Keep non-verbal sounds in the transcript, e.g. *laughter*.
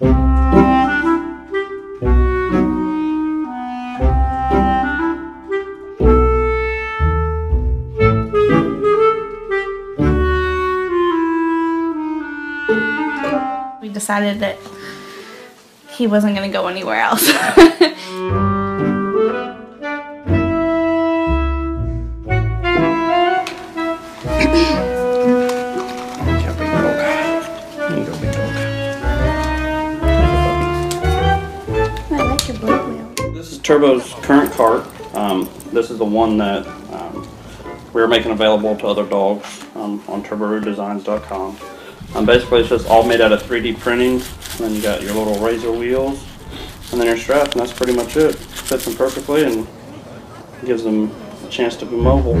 We decided that he wasn't going to go anywhere else. *laughs* This is Turbo's current cart. Um, this is the one that um, we're making available to other dogs um, on TurboRooDesigns.com. Um, basically, it's just all made out of 3D printing. And then you got your little razor wheels, and then your strap, and that's pretty much it. Fits them perfectly and gives them a chance to be mobile.